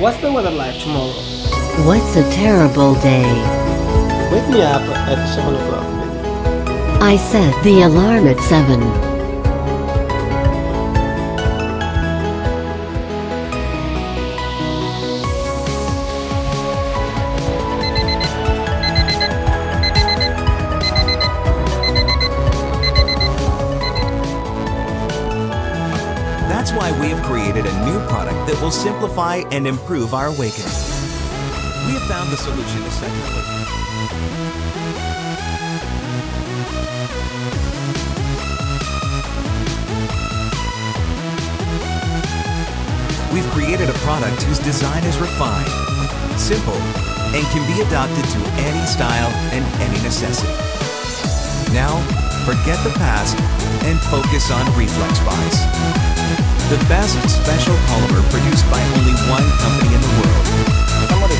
What's the weather like tomorrow? What's a terrible day? Wake me up at 7 o'clock. I set the alarm at 7. That's why we have created a new product that will simplify and improve our awakening. We have found the solution to second. We've created a product whose design is refined, simple, and can be adopted to any style and any necessity. Now, forget the past and focus on ReflexBox. The best special polymer produced by only one company in the world.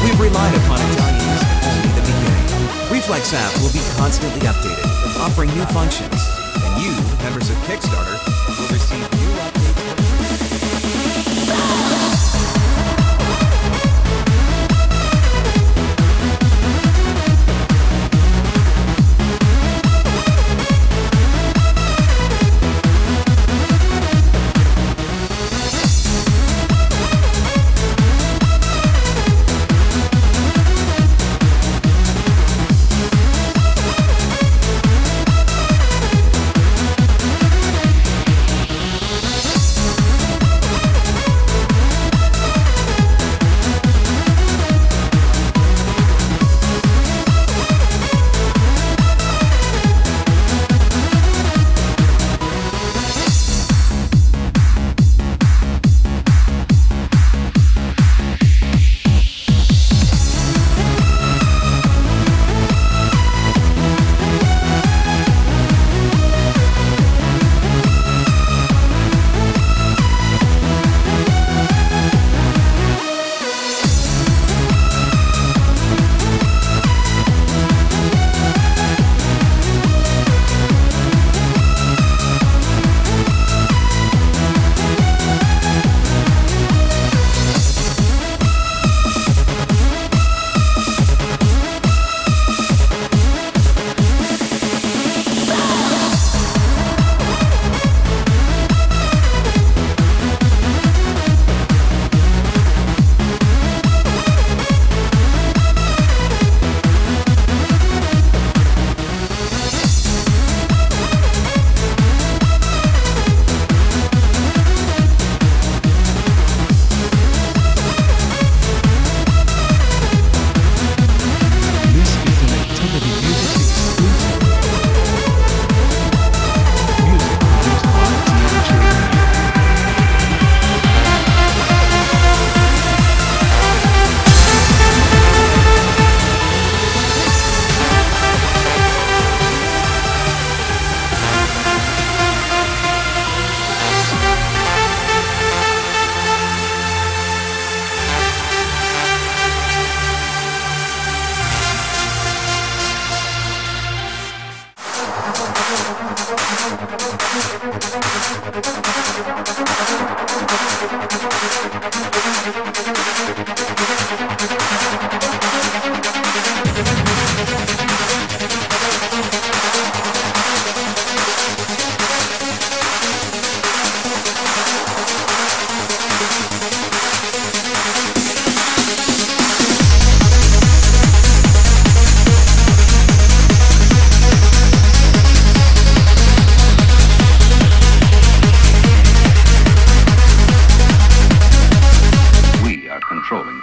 We've relied upon Italian as only the beginning. Reflex app will be constantly updated, offering new functions, and you, members of Kickstarter, will receive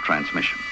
transmission.